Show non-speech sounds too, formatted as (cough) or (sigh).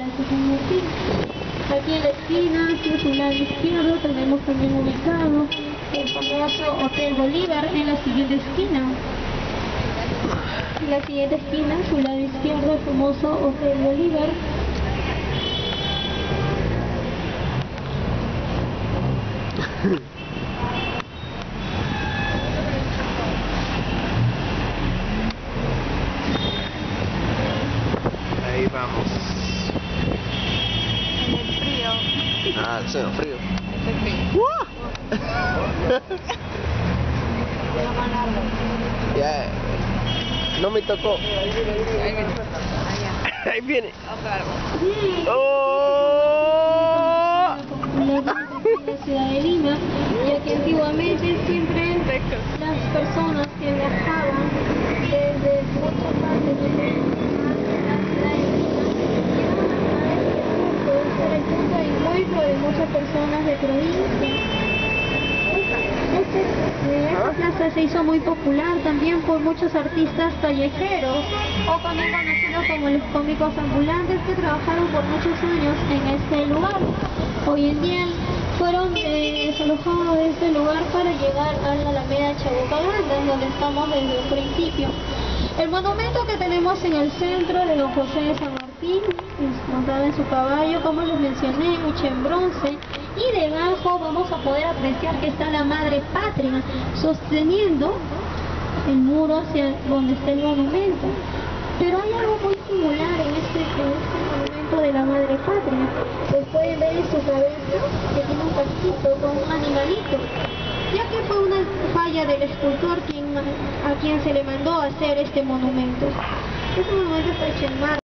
Aquí en la esquina, hacia su lado izquierdo, tenemos también ubicado el famoso Hotel Bolívar en la siguiente esquina. En la siguiente esquina, su lado izquierdo, el famoso Hotel Bolívar. Ahí vamos. En el frío. Ah, suelo frío. Ese (laughs) frío. Ya. No me tocó. Ahí viene. (laughs) ¡Oh! (laughs) La ciudad de Lima, ya que antiguamente siempre las personas que viajaban desde muchas partes del mundo hacia la ciudad de Lima llegaban a ser el punto de encuentro de muchas personas de provincia. Este, eh, esta plaza se hizo muy popular también por muchos artistas callejeros o también conocidos como los cómicos ambulantes que trabajaron por muchos años en este lugar. Hoy en día fueron eh, desalojados de este lugar para llegar a la Alameda Chabucaganda, donde estamos desde un principio. El monumento que tenemos en el centro de Don José de San Martín, es montado en su caballo, como les mencioné, hecho en bronce, y debajo vamos a poder apreciar que está la Madre Patria sosteniendo el muro hacia donde está el monumento. Pero hay algo muy singular en este, este monumento de la Madre Patria. Pues pueden ver en su cabeza que tiene un casquito con un animalito. Ya que fue una falla del escultor quien, a quien se le mandó hacer este monumento. Este monumento está hecho en mármol.